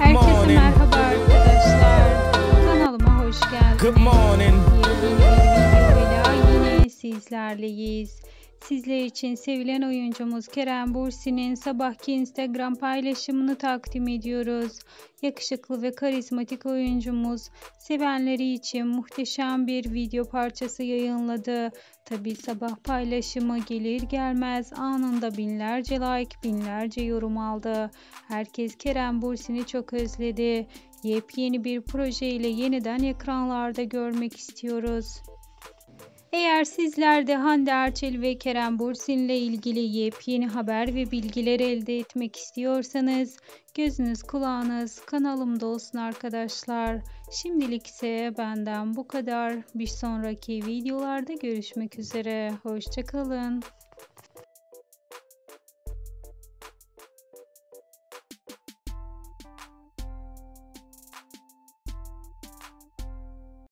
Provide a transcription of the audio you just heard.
Herkese merhaba arkadaşlar. Kanalıma hoş geldiniz. Good morning. Yeni bir videoyla yine sizlerleyiz. Sizler için sevilen oyuncumuz Kerem Bursi'nin sabahki Instagram paylaşımını takdim ediyoruz. Yakışıklı ve karizmatik oyuncumuz sevenleri için muhteşem bir video parçası yayınladı. Tabi sabah paylaşımı gelir gelmez anında binlerce like, binlerce yorum aldı. Herkes Kerem Bursi'ni çok özledi. Yepyeni bir proje ile yeniden ekranlarda görmek istiyoruz. Eğer sizler de Hande Erçel ve Kerem Bursin ile ilgili yepyeni haber ve bilgiler elde etmek istiyorsanız gözünüz kulağınız kanalımda olsun arkadaşlar. Şimdilik ise benden bu kadar. Bir sonraki videolarda görüşmek üzere. Hoşçakalın.